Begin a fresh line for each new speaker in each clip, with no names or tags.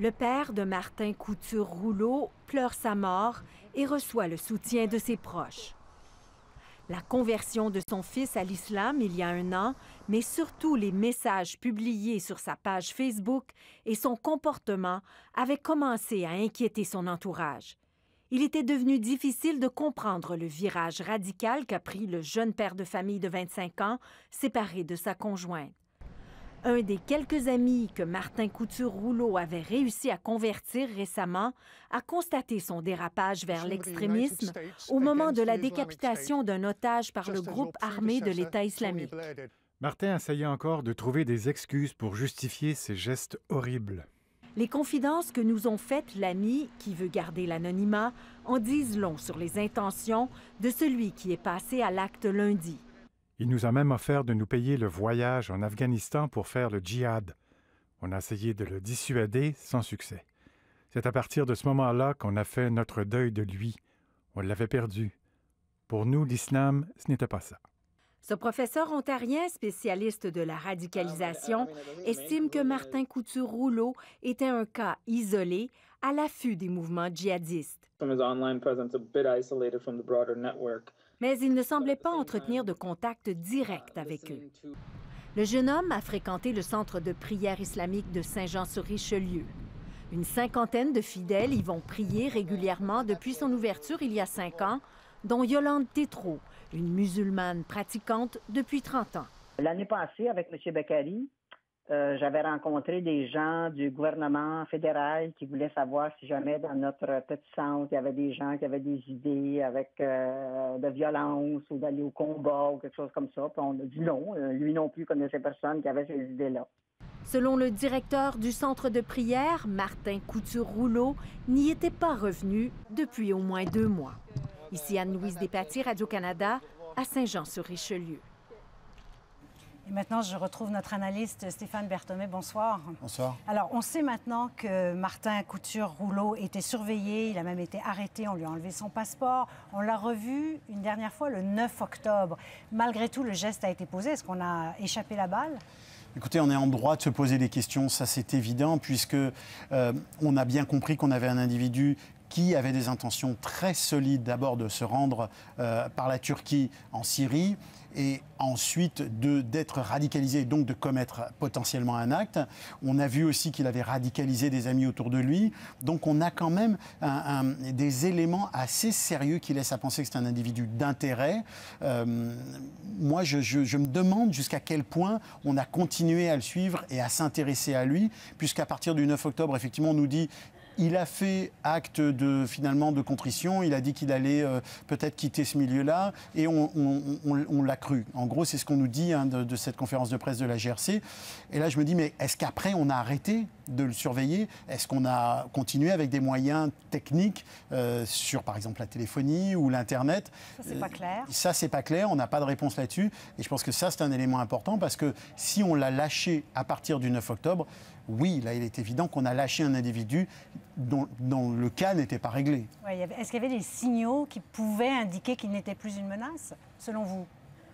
Le père de Martin Couture-Rouleau pleure sa mort et reçoit le soutien de ses proches. La conversion de son fils à l'islam il y a un an, mais surtout les messages publiés sur sa page Facebook et son comportement avaient commencé à inquiéter son entourage. Il était devenu difficile de comprendre le virage radical qu'a pris le jeune père de famille de 25 ans, séparé de sa conjointe. Un des quelques amis que Martin Couture-Rouleau avait réussi à convertir récemment a constaté son dérapage vers l'extrémisme au moment de la décapitation d'un otage par le groupe armé de l'État islamique.
Martin essayait encore de trouver des excuses pour justifier ces gestes horribles.
Les confidences que nous ont faites l'ami qui veut garder l'anonymat en disent long sur les intentions de celui qui est passé à l'acte lundi.
Il nous a même offert de nous payer le voyage en Afghanistan pour faire le djihad. On a essayé de le dissuader sans succès. C'est à partir de ce moment-là qu'on a fait notre deuil de lui. On l'avait perdu. Pour nous, l'islam, ce n'était pas ça.
Ce professeur ontarien spécialiste de la radicalisation estime que Martin Couture-Rouleau était un cas isolé à l'affût des mouvements djihadistes mais il ne semblait pas entretenir de contact direct avec eux. Le jeune homme a fréquenté le centre de prière islamique de Saint-Jean-sur-Richelieu. Une cinquantaine de fidèles y vont prier régulièrement depuis son ouverture il y a cinq ans, dont Yolande Tétrault, une musulmane pratiquante depuis 30 ans.
L'année passée, avec M. Beccari, euh, j'avais rencontré des gens du gouvernement fédéral qui voulaient savoir si jamais dans notre petit centre, il y avait des gens qui avaient des idées avec euh, de violence ou d'aller au combat ou quelque chose comme ça. Puis on a dit non. Euh, lui non plus connaissait personne qui avait ces idées-là.
Selon le directeur du centre de prière, Martin Couture-Rouleau, n'y était pas revenu depuis au moins deux mois. Ici Anne-Louise Despatie, Radio-Canada, à Saint-Jean-sur-Richelieu.
Et maintenant, je retrouve notre analyste Stéphane Berthomé. Bonsoir.
Bonsoir.
Alors, on sait maintenant que Martin Couture-Rouleau était surveillé. Il a même été arrêté. On lui a enlevé son passeport. On l'a revu une dernière fois le 9 octobre. Malgré tout, le geste a été posé. Est-ce qu'on a échappé la balle?
Écoutez, on est en droit de se poser des questions, ça c'est évident, puisque euh, on a bien compris qu'on avait un individu qui avait des intentions très solides d'abord de se rendre euh, par la Turquie en Syrie et ensuite d'être radicalisé donc de commettre potentiellement un acte. On a vu aussi qu'il avait radicalisé des amis autour de lui. Donc on a quand même des éléments assez sérieux qui laissent à penser que c'est un individu d'intérêt. Euh, moi, je me demande jusqu'à quel point on a continué à le suivre et à s'intéresser à lui, puisqu'à partir du 9 octobre, effectivement, on nous dit il a fait acte de finalement de contrition. Il a dit qu'il allait euh, peut-être quitter ce milieu-là et on, l'a cru. En gros, c'est ce qu'on nous dit hein, de, cette conférence de presse de la GRC. Et là, je me dis, mais est-ce qu'après on a arrêté de le surveiller? Est-ce qu'on a continué avec des moyens techniques euh, sur, par exemple, la téléphonie ou l'internet?
Ça, c'est pas clair.
Euh, ça, c'est pas clair. On n'a pas de réponse là-dessus. Et je pense que ça, c'est un élément important parce que si on l'a lâché à partir du 9 octobre, oui, là, il est évident qu'on a lâché un individu dont, le cas n'était pas réglé.
Est-ce qu'il y avait des signaux qui pouvaient indiquer qu'il n'était plus une menace, selon vous?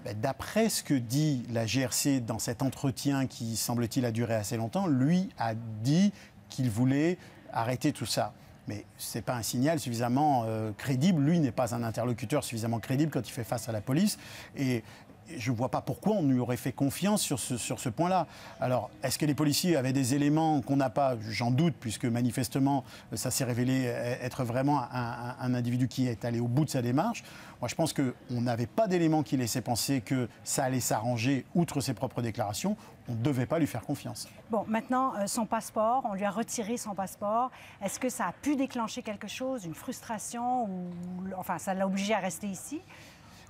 Ben, D'après ce que dit la GRC dans cet entretien qui, semble-t-il, a duré assez longtemps, lui a dit qu'il voulait arrêter tout ça. Mais ce n'est pas un signal suffisamment euh, crédible. Lui n'est pas un interlocuteur suffisamment crédible quand il fait face à la police. Et je ne vois pas pourquoi on lui aurait fait confiance sur ce, sur ce point-là. Alors, est-ce que les policiers avaient des éléments qu'on n'a pas? J'en doute, puisque manifestement, ça s'est révélé être vraiment un, individu qui est allé au bout de sa démarche. Moi, je pense qu'on n'avait pas d'éléments qui laissaient penser que ça allait s'arranger outre ses propres déclarations. On ne devait pas lui faire confiance.
Bon, maintenant, euh, son passeport, on lui a retiré son passeport. Est-ce que ça a pu déclencher quelque chose, une frustration, ou enfin, ça l'a obligé à rester ici?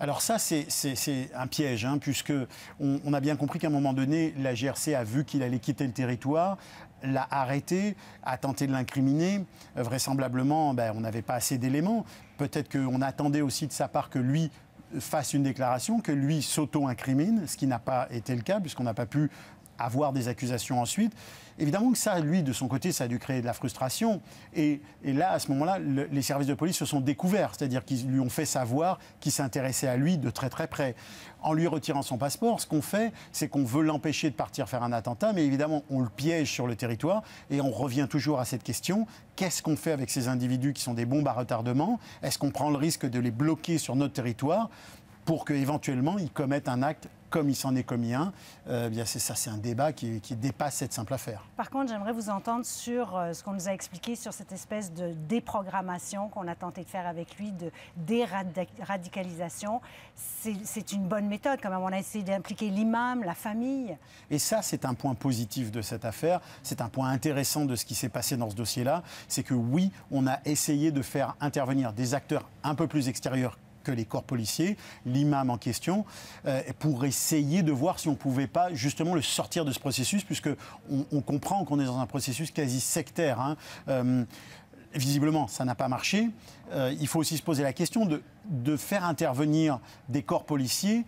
Alors ça, c'est un piège, hein, puisque on, a bien compris qu'à un moment donné, la GRC a vu qu'il allait quitter le territoire, l'a arrêté, a tenté de l'incriminer. Vraisemblablement, ben, on n'avait pas assez d'éléments. Peut-être qu'on attendait aussi de sa part que lui fasse une déclaration, que lui s'auto-incrimine, ce qui n'a pas été le cas, puisqu'on n'a pas pu avoir des accusations ensuite. Évidemment que ça, lui, de son côté, ça a dû créer de la frustration. Et, là, à ce moment-là, les services de police se sont découverts, c'est-à-dire qu'ils lui ont fait savoir qu'ils s'intéressaient à lui de très très près. En lui retirant son passeport, ce qu'on fait, c'est qu'on veut l'empêcher de partir faire un attentat, mais évidemment, on le piège sur le territoire et on revient toujours à cette question qu'est-ce qu'on fait avec ces individus qui sont des bombes à retardement? Est-ce qu'on prend le risque de les bloquer sur notre territoire? Pour qu'éventuellement ils commettent un acte comme il s'en est commis un, euh, bien c'est ça, c'est un débat qui, dépasse cette simple affaire.
Par contre, j'aimerais vous entendre sur euh, ce qu'on nous a expliqué sur cette espèce de déprogrammation qu'on a tenté de faire avec lui, de déradicalisation. C'est une bonne méthode, quand même. On a essayé d'impliquer l'imam, la famille.
Et ça, c'est un point positif de cette affaire. C'est un point intéressant de ce qui s'est passé dans ce dossier-là. C'est que oui, on a essayé de faire intervenir des acteurs un peu plus extérieurs que les corps policiers, l'imam en question, euh, pour essayer de voir si on ne pouvait pas justement le sortir de ce processus, puisque on, comprend qu'on est dans un processus quasi sectaire. Hein. Euh, visiblement, ça n'a pas marché. Euh, il faut aussi se poser la question de faire intervenir des corps policiers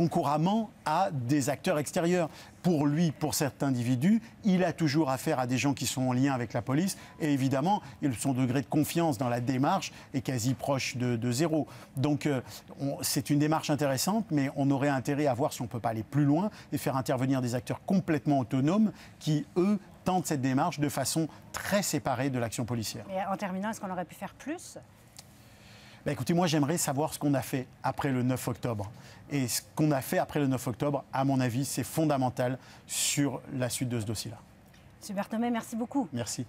concurremment à des acteurs extérieurs. Pour lui, pour cet individu, il a toujours affaire à des gens qui sont en lien avec la police et évidemment, son degré de confiance dans la démarche est quasi proche de, zéro. Donc euh, c'est une démarche intéressante, mais on aurait intérêt à voir si on ne peut pas aller plus loin et faire intervenir des acteurs complètement autonomes qui, eux, tentent cette démarche de façon très séparée de l'action policière.
Et en terminant, est-ce qu'on aurait pu faire plus?
Bah, écoutez, moi j'aimerais savoir ce qu'on a fait après le 9 octobre. Et ce qu'on a fait après le 9 octobre, à mon avis, c'est fondamental sur la suite de ce dossier-là.
Super Tomé, merci beaucoup.
Merci.